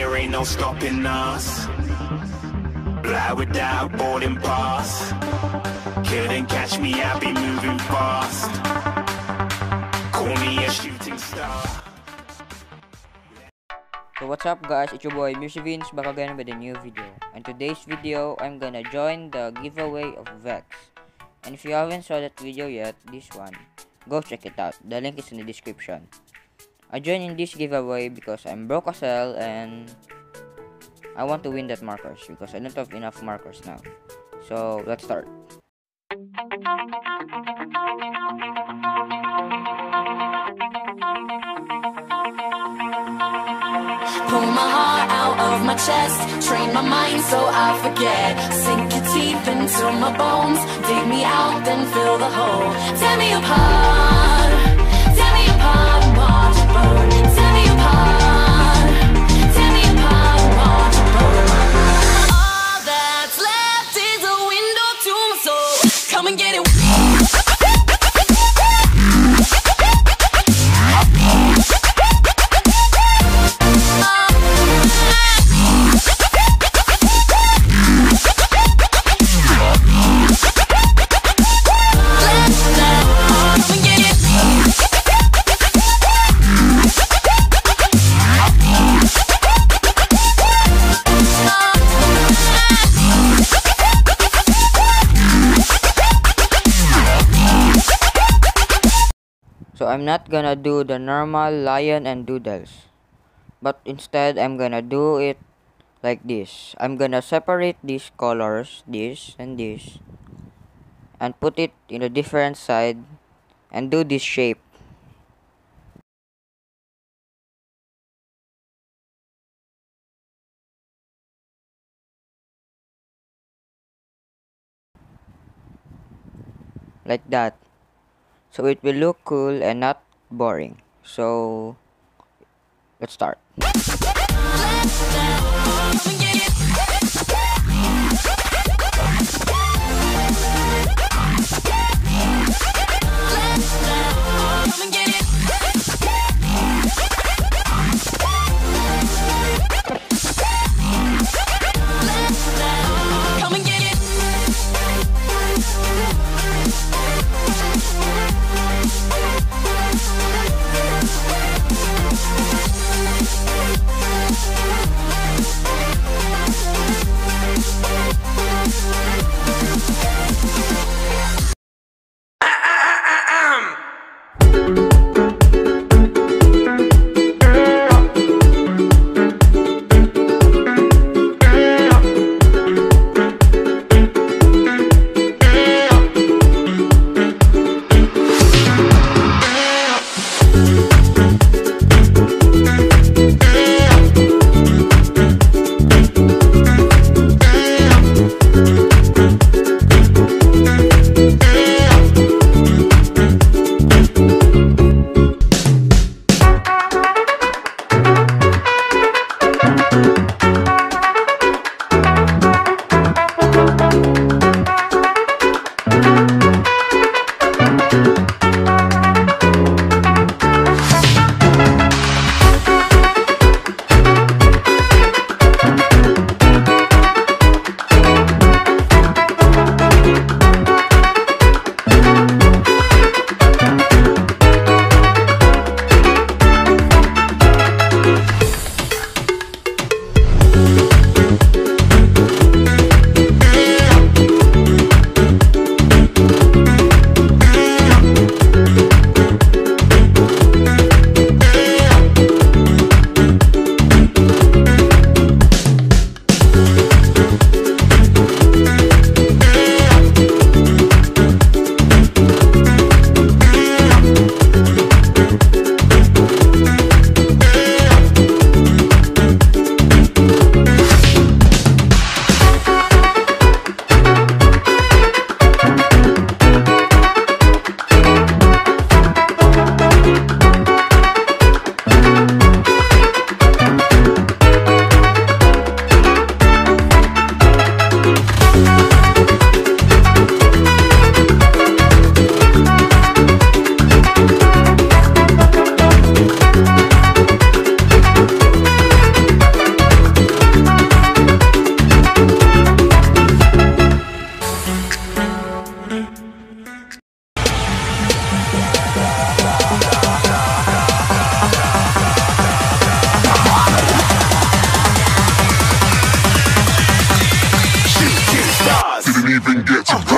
there ain't no stopping us. Fly without boarding pass. Couldn't catch me, I be moving fast. Call me a shooting star. So what's up guys, it's your boy Mr. Vince back again with a new video. And today's video, I'm gonna join the giveaway of Vexx. And if you haven't saw that video yet, this one, go check it out. The link is in the description. I joined in this giveaway because I'm broke as hell and I want to win that markers because I don't have enough markers now. So let's start. Pull my heart out of my chest, train my mind so I forget. Sink your teeth into my bones, dig me out, then fill the hole. Tear me apart, and get it. So I'm not gonna do the normal lion and doodles. But instead I'm gonna do it like this. I'm gonna separate these colors, this and this. And put it in a different side and do this shape. Like that so it will look cool and not boring. So let's start. even get to